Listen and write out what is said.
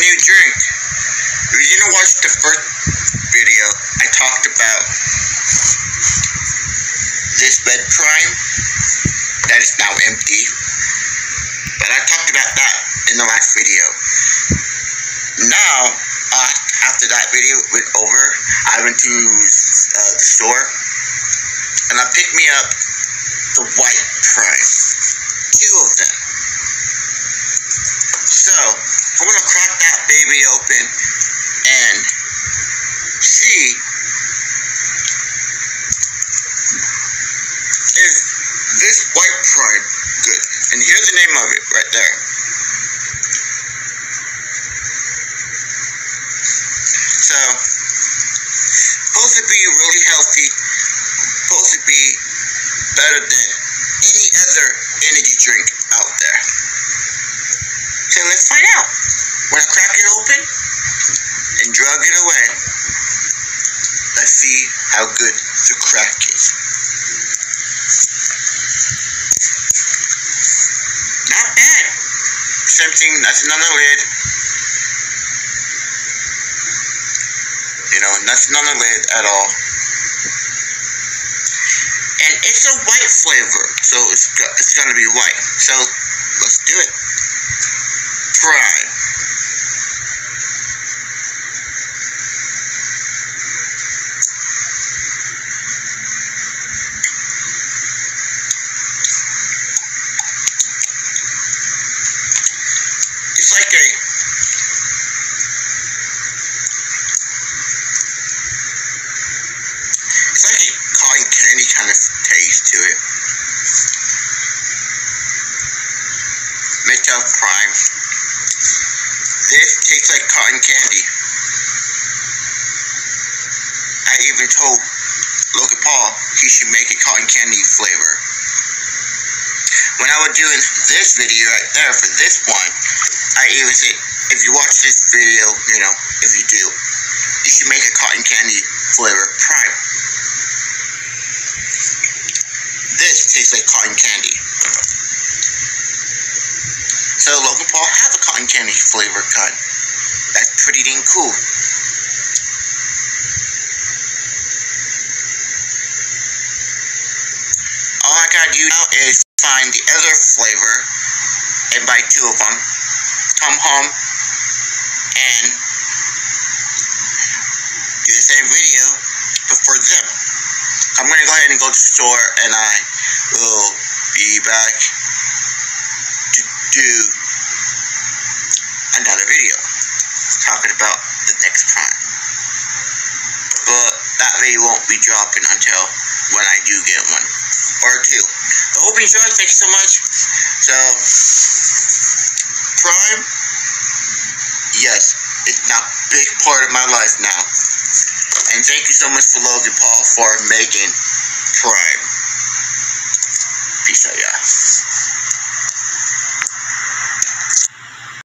new drink. If you didn't watch the first video, I talked about this red prime that is now empty. But I talked about that in the last video. Now, uh, after that video went over, I went to uh, the store and I picked me up the white prime. Two of them. So, I'm gonna crack that baby open and see if this white prime good. And here's the name of it right there. So, supposed to be really healthy, supposed to be better than any other energy drink out there. So let's find out. When I crack it open and drug it away, let's see how good the crack is. Not bad. Same thing, that's another lid. You know, nothing on the lid at all. And it's a white flavor, so it's, it's gonna be white. So, let's do it. Prime. It's like a It's like a cotton candy kind of to it. Prime. This tastes like cotton candy. I even told Logan Paul he should make a cotton candy flavor. When I was doing this video right there for this one, I even said, if you watch this video, you know, if you do, you should make a cotton candy flavor This tastes like cotton candy. So Logan Paul have a cotton candy flavor cut. That's pretty dang cool. All I gotta do now is find the other flavor and buy two of them. Come home and do the same video, but for them. I'm gonna go ahead and go to the store and I will be back to do another video talking about the next prime. But that video won't be dropping until when I do get one or two. I hope you enjoyed. Thank you so much. So, Prime, yes, it's now a big part of my life now. And thank you so much for Logan Paul for making Prime. Peace out, y'all.